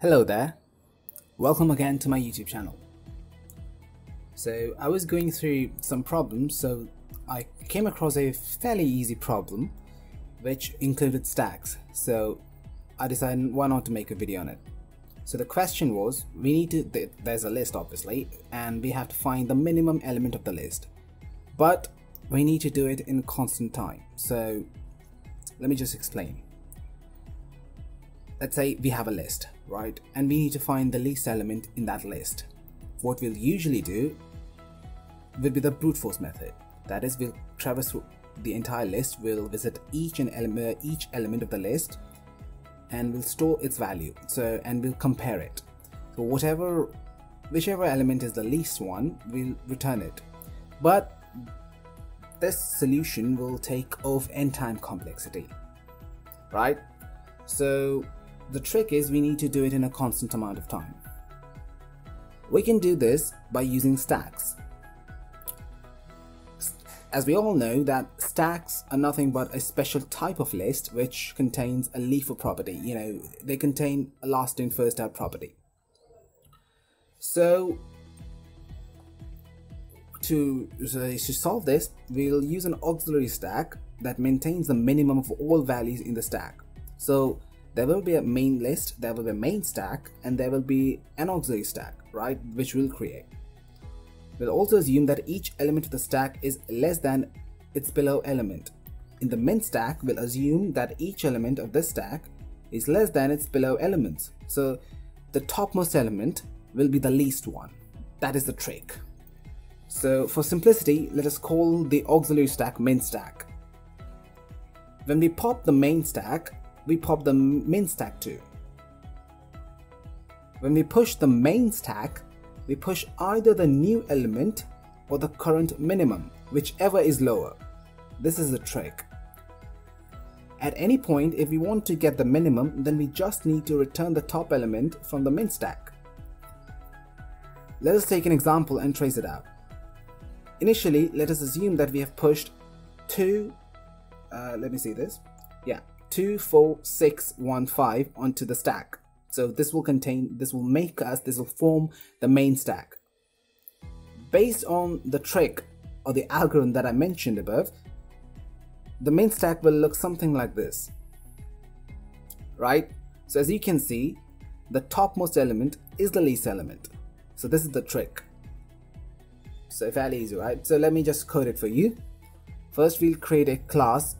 Hello there, welcome again to my YouTube channel. So I was going through some problems so I came across a fairly easy problem which included stacks. So I decided why not to make a video on it. So the question was we need to there's a list obviously and we have to find the minimum element of the list. But we need to do it in constant time. So let me just explain let's say we have a list right? And we need to find the least element in that list. What we'll usually do will be the brute force method. That is we'll traverse the entire list we'll visit each and element uh, each element of the list and we'll store its value. So and we'll compare it. So whatever whichever element is the least one we'll return it. But this solution will take of n time complexity right? So the trick is we need to do it in a constant amount of time. We can do this by using stacks. As we all know that stacks are nothing but a special type of list which contains a LIFO property, you know, they contain a last in first out property. So to, to solve this, we'll use an auxiliary stack that maintains the minimum of all values in the stack. So there will be a main list, there will be a main stack, and there will be an auxiliary stack, right, which we'll create. We'll also assume that each element of the stack is less than its below element. In the min stack, we'll assume that each element of this stack is less than its below elements. So the topmost element will be the least one. That is the trick. So for simplicity, let us call the auxiliary stack min stack. When we pop the main stack, we pop the min stack too. When we push the main stack, we push either the new element or the current minimum, whichever is lower. This is the trick. At any point, if we want to get the minimum, then we just need to return the top element from the min stack. Let us take an example and trace it out. Initially, let us assume that we have pushed two, uh, let me see this, yeah, 24615 onto the stack. So this will contain, this will make us, this will form the main stack. Based on the trick or the algorithm that I mentioned above, the main stack will look something like this. Right? So as you can see, the topmost element is the least element. So this is the trick. So fairly easy, right? So let me just code it for you. First, we'll create a class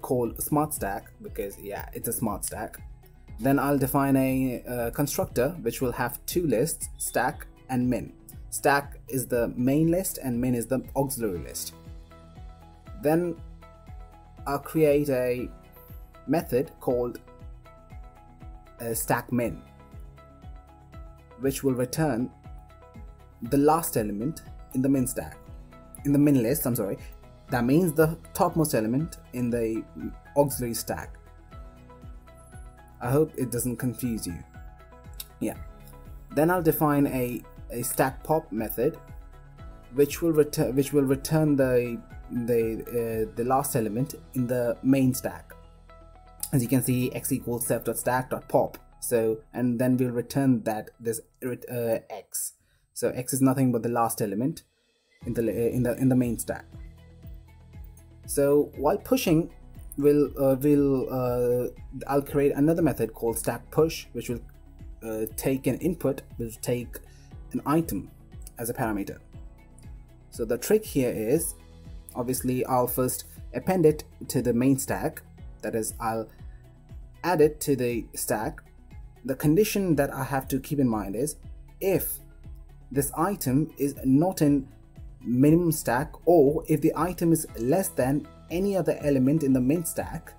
called smart stack because yeah it's a smart stack. Then I'll define a uh, constructor which will have two lists stack and min. Stack is the main list and min is the auxiliary list. Then I'll create a method called uh, stack min which will return the last element in the min stack in the min list I'm sorry that means the topmost element in the auxiliary stack. I hope it doesn't confuse you. Yeah. Then I'll define a, a stack pop method which will return which will return the the uh, the last element in the main stack. As you can see x equals self.stack.pop. So and then we'll return that this uh, x. So x is nothing but the last element in the uh, in the in the main stack. So while pushing, we'll, uh, we'll uh, I'll create another method called stack push, which will uh, take an input, will take an item as a parameter. So the trick here is, obviously I'll first append it to the main stack, that is I'll add it to the stack. The condition that I have to keep in mind is if this item is not in minimum stack or if the item is less than any other element in the main stack,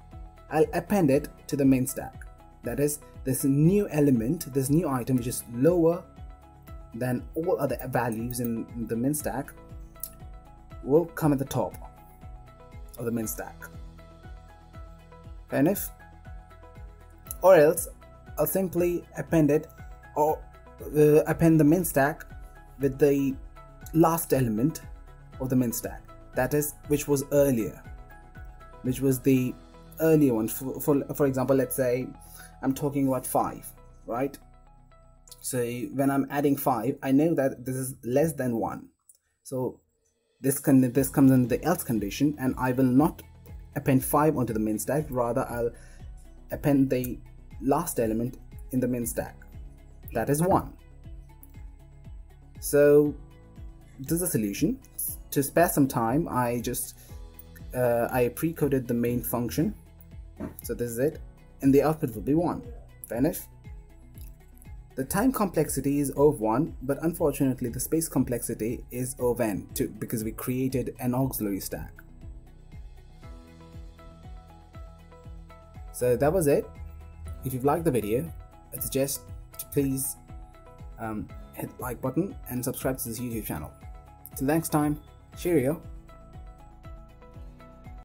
I'll append it to the main stack. That is, this new element, this new item which is lower than all other values in the min stack will come at the top of the min stack. Fair enough? Or else I'll simply append it or uh, append the min stack with the last element of the min stack that is which was earlier which was the earlier one for, for, for example let's say i'm talking about 5 right So when I'm adding 5, I know that this is less than 1. So this, can, this comes in the else condition and I will not append 5 onto the main stack, rather I'll append the last element in the main stack. That is 1. So this is a solution. To spare some time, I just uh, I pre-coded the main function. So this is it. And the output will be 1. Finish. The time complexity is O of 1, but unfortunately the space complexity is O of n too, because we created an auxiliary stack. So that was it. If you've liked the video, I suggest to please um, hit like button and subscribe to this YouTube channel. Till next time, cheerio.